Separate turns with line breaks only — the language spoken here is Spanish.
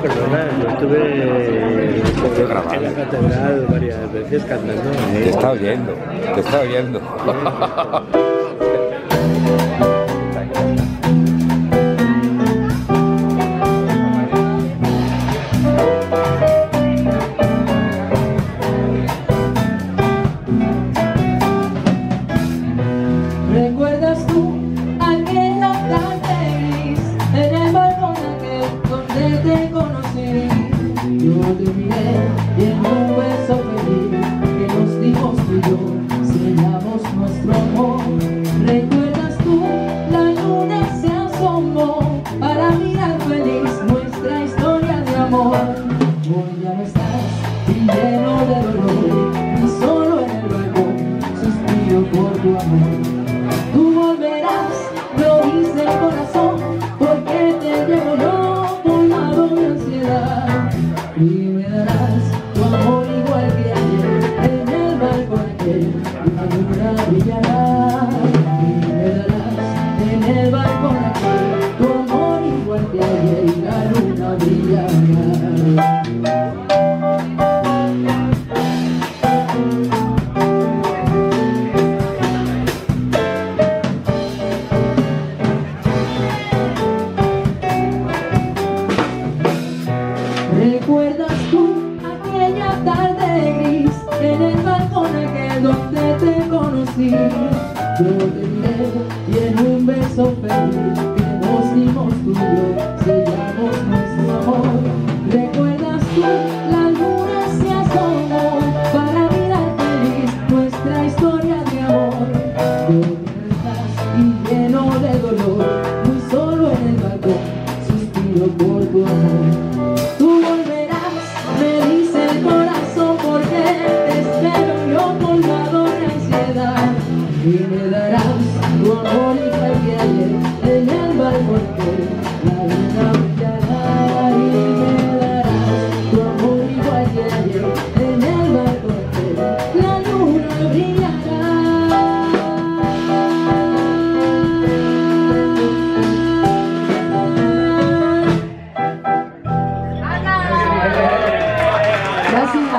perdona, yo estuve en la catedral varias veces cantando. ¿eh?
Te está oyendo, te está oyendo.
¿Recuerdas tú aquella tarde gris en el balcón aquel donde te conocí? Yo te miré y en un beso feliz que nos dimos tú y y lleno de dolor, muy solo en el balcón, suspiro por tu amor. Tú volverás, me dice el corazón porque te espero yo colmado de ansiedad y me darás tu amor igual que en el balcón Gracias.